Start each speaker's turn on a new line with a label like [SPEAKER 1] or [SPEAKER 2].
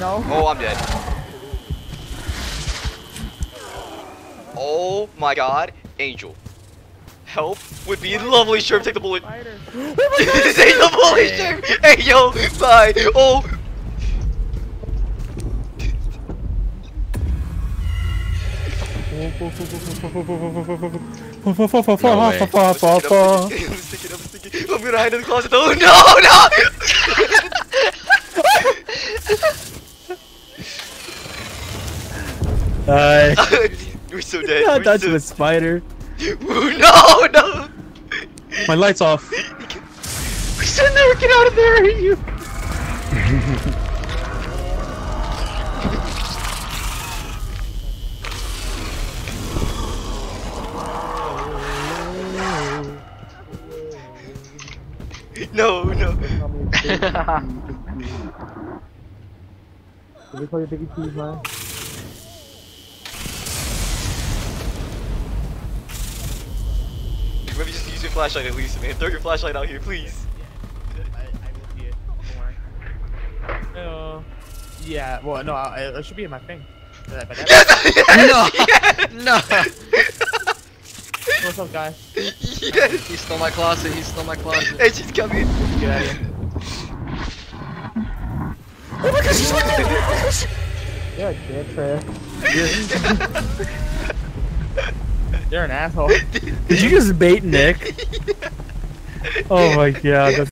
[SPEAKER 1] No.
[SPEAKER 2] Oh, I'm dead. Oh my god, Angel. Help would be lovely. Sherm, take the bullet.
[SPEAKER 1] Spider.
[SPEAKER 2] take the bullet, Sherm. Hey, yo, bye. Oh.
[SPEAKER 3] No way.
[SPEAKER 2] I'm sticking, I'm sticking. I'm gonna hide in the closet. Oh no,
[SPEAKER 3] Hi.
[SPEAKER 2] no! We're so dead.
[SPEAKER 3] Not
[SPEAKER 2] We're
[SPEAKER 3] touch
[SPEAKER 2] so...
[SPEAKER 3] with spider.
[SPEAKER 2] No, no.
[SPEAKER 3] My light's off.
[SPEAKER 2] We're sitting there. Get out of there, Are you. No, no.
[SPEAKER 1] Did we call you Biggie Cheese, man?
[SPEAKER 2] Let me just use your flashlight at least, man. Throw your flashlight out here, please.
[SPEAKER 1] I, I will see it. Don't worry. Uh, yeah, well, no, I, it should be in my thing. But- but that-
[SPEAKER 3] No.
[SPEAKER 4] No!
[SPEAKER 1] What's up, guys?
[SPEAKER 2] yes.
[SPEAKER 4] He stole my closet, he stole my closet.
[SPEAKER 2] Hey, she's coming.
[SPEAKER 1] Get out of here. Yeah, dick, Trey. You're an asshole.
[SPEAKER 3] Did you just bait Nick? Oh my god, that's